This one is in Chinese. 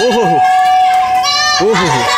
哦吼吼，哦吼吼。